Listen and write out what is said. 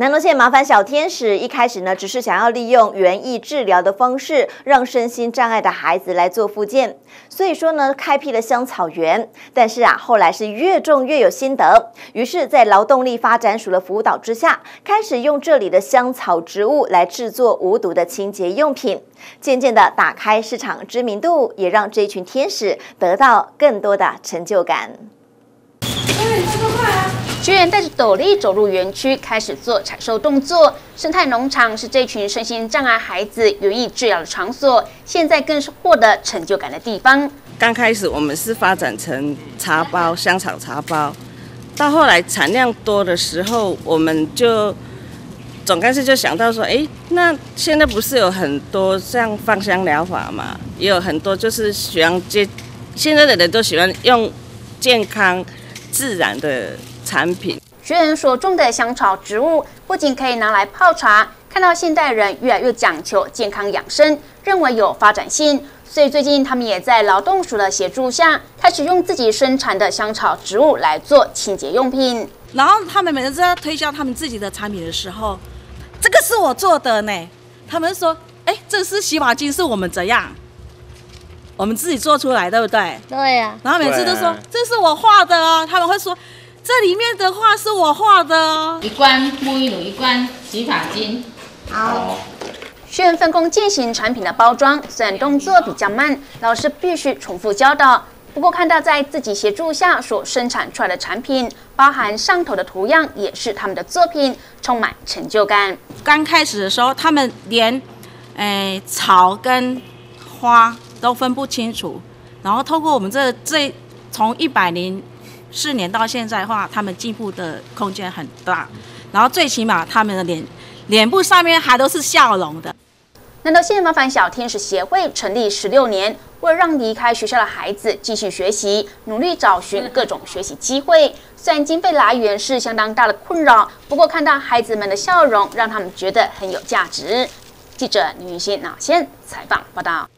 南投县麻烦小天使一开始呢，只是想要利用园艺治疗的方式，让身心障碍的孩子来做复健，所以说呢，开辟了香草园。但是啊，后来是越种越有心得，于是，在劳动力发展署的辅导之下，开始用这里的香草植物来制作无毒的清洁用品，渐渐的打开市场知名度，也让这一群天使得到更多的成就感。学员带着斗笠走入园区，开始做采收动作。生态农场是这群身心障碍孩子园艺治疗的场所，现在更是获得成就感的地方。刚开始我们是发展成茶包、香草茶包，到后来产量多的时候，我们就总干事就想到说，哎，那现在不是有很多像芳香疗法嘛，也有很多就是喜欢接，现在的人都喜欢用健康自然的。产品学人所种的香草植物不仅可以拿来泡茶，看到现代人越来越讲求健康养生，认为有发展性，所以最近他们也在劳动署的协助下，开始用自己生产的香草植物来做清洁用品。然后他们每次在推销他们自己的产品的时候，这个是我做的呢。他们说：“哎，这是洗发精，是我们怎样？我们自己做出来，对不对？”对呀。然后每次都说：“这是我画的哦。”他们会说。这里面的画是我画的哦。一罐沐浴乳，一罐洗发精。好。炫分工进行产品的包装，虽然动作比较慢，老师必须重复教导。不过看到在自己协助下所生产出来的产品，包含上头的图样也是他们的作品，充满成就感。刚开始的时候，他们连诶草跟花都分不清楚，然后透过我们这这从一百零。四年到现在的话，他们进步的空间很大，然后最起码他们的脸脸部上面还都是笑容的。难道现在麻烦小天使协会成立十六年，为了让离开学校的孩子继续学习，努力找寻各种学习机会。虽然经费来源是相当大的困扰，不过看到孩子们的笑容，让他们觉得很有价值。记者李云欣、脑先采访报道。